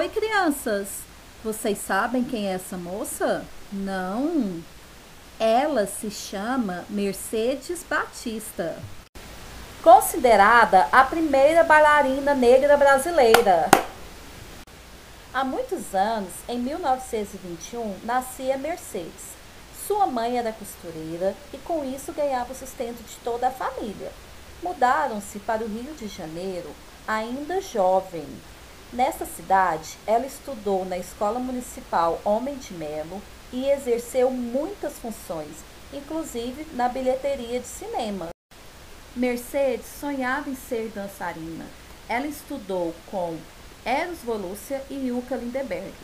Oi, crianças! Vocês sabem quem é essa moça? Não! Ela se chama Mercedes Batista. Considerada a primeira bailarina negra brasileira. Há muitos anos, em 1921, nascia Mercedes. Sua mãe era costureira e com isso ganhava o sustento de toda a família. Mudaram-se para o Rio de Janeiro ainda jovem. Nesta cidade, ela estudou na Escola Municipal Homem de Melo e exerceu muitas funções, inclusive na bilheteria de cinema. Mercedes sonhava em ser dançarina. Ela estudou com Eros Volúcia e Yuka Lindeberg.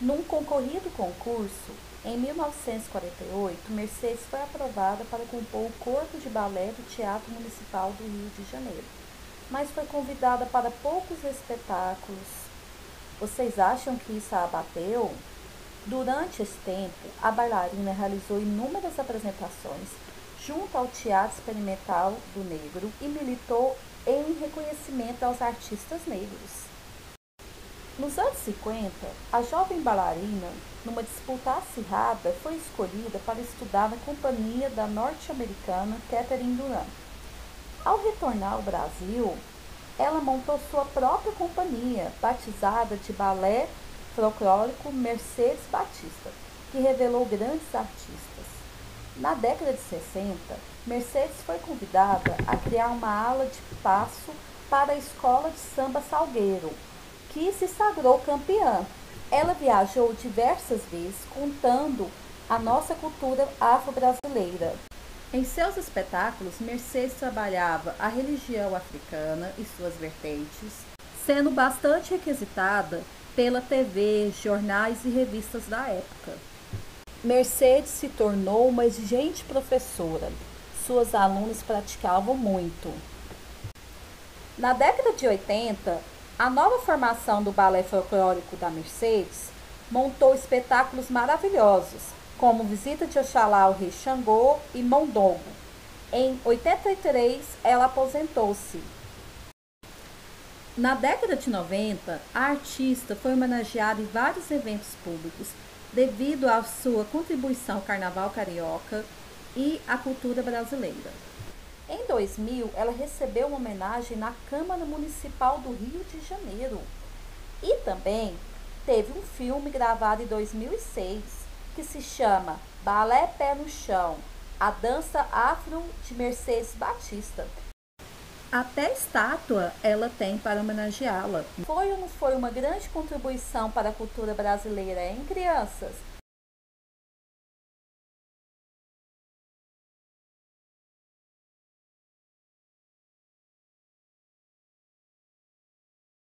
Num concorrido concurso, em 1948, Mercedes foi aprovada para compor o corpo de balé do Teatro Municipal do Rio de Janeiro, mas foi convidada para poucos espetáculos. Vocês acham que isso a abateu? Durante esse tempo, a bailarina realizou inúmeras apresentações junto ao Teatro Experimental do Negro e militou em reconhecimento aos artistas negros. Nos anos 50, a jovem bailarina, numa disputa acirrada, foi escolhida para estudar na companhia da norte-americana Catherine Duran. Ao retornar ao Brasil, ela montou sua própria companhia, batizada de Balé Folclórico Mercedes Batista, que revelou grandes artistas. Na década de 60, Mercedes foi convidada a criar uma ala de passo para a Escola de Samba Salgueiro, que se sagrou campeã. Ela viajou diversas vezes contando a nossa cultura afro-brasileira. Em seus espetáculos, Mercedes trabalhava a religião africana e suas vertentes, sendo bastante requisitada pela TV, jornais e revistas da época. Mercedes se tornou uma exigente professora. Suas alunas praticavam muito. Na década de 80, a nova formação do balé folclórico da Mercedes montou espetáculos maravilhosos, como Visita de Oxalá ao Rei Xangô e Mondongo. Em 83, ela aposentou-se. Na década de 90, a artista foi homenageada em vários eventos públicos devido à sua contribuição ao carnaval carioca e à cultura brasileira. Em 2000, ela recebeu uma homenagem na Câmara Municipal do Rio de Janeiro. E também teve um filme gravado em 2006 que se chama Balé Pé no Chão, a dança afro de Mercedes Batista. Até estátua ela tem para homenageá-la. Foi ou não foi uma grande contribuição para a cultura brasileira, em crianças?